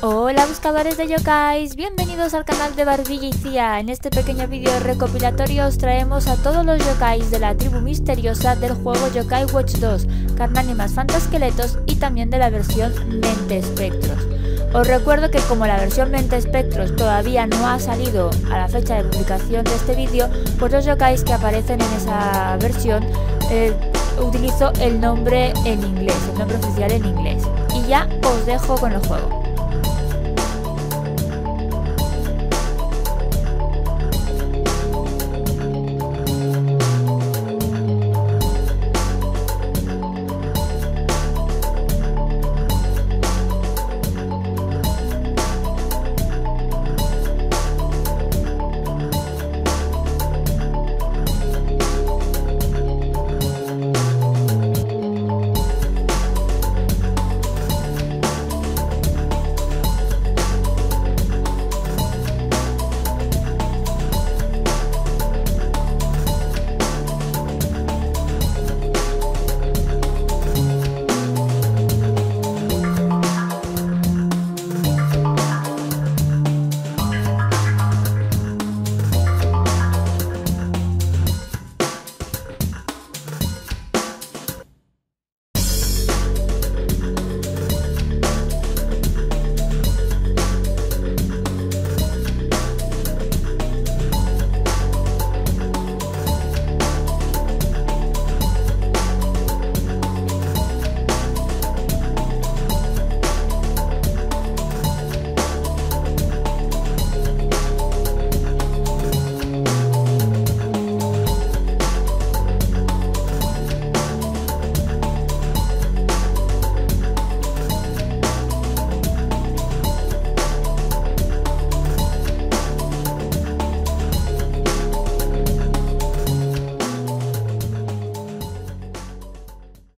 Hola buscadores de yokais, bienvenidos al canal de Barbilla y Cia. En este pequeño vídeo recopilatorio os traemos a todos los yokais de la tribu misteriosa del juego Yokai Watch 2, Carnánimas Fantasqueletos y también de la versión Mente Espectros. Os recuerdo que como la versión Mente Espectros todavía no ha salido a la fecha de publicación de este vídeo, pues los yokais que aparecen en esa versión eh, utilizo el nombre en inglés, el nombre oficial en inglés. Y ya os dejo con el juego.